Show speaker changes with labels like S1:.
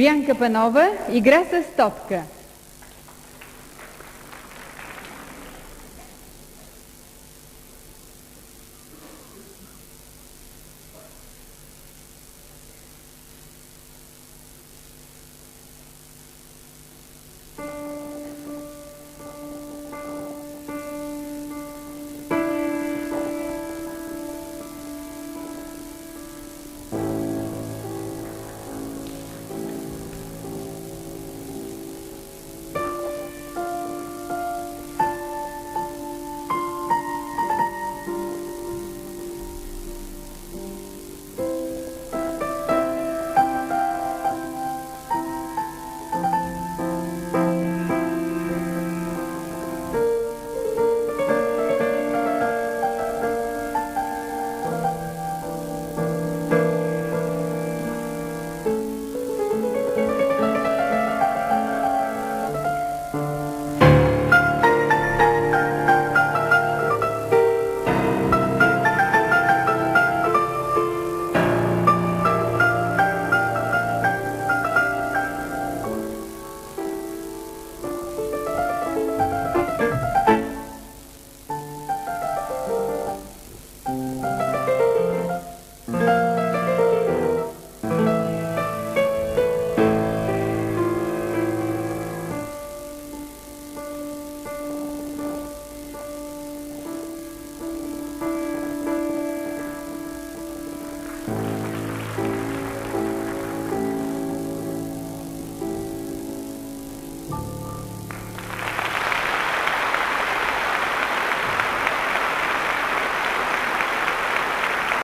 S1: Бянка Панова игра с топка.